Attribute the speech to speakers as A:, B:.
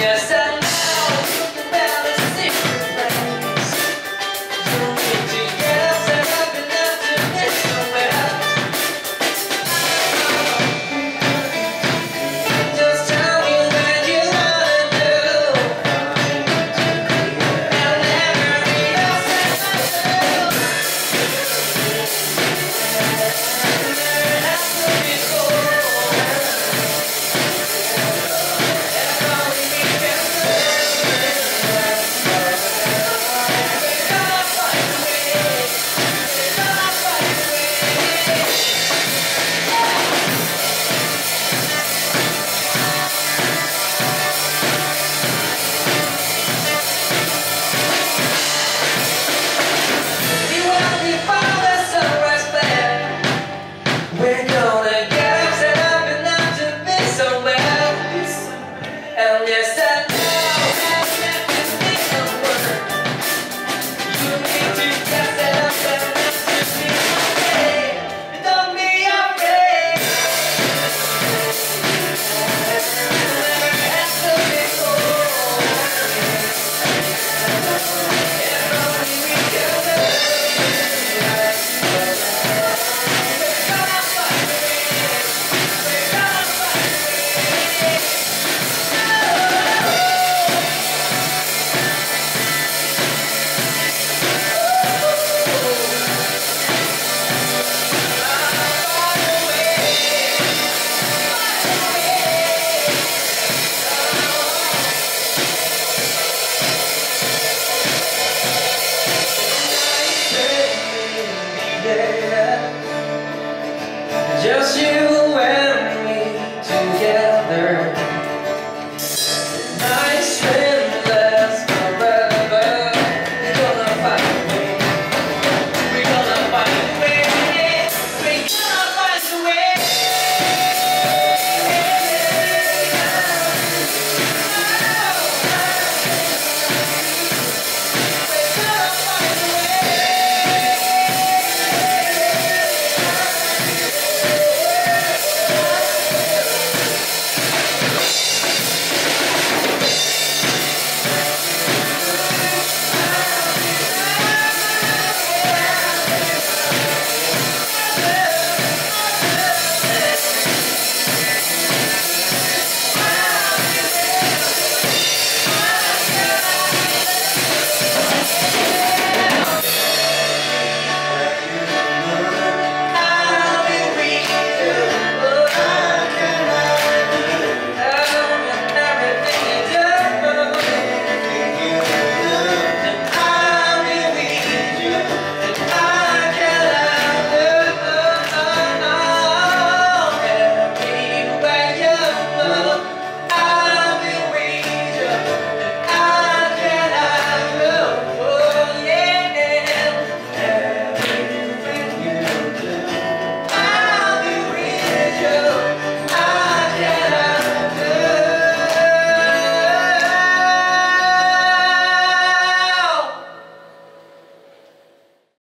A: Yes. yourself. just you and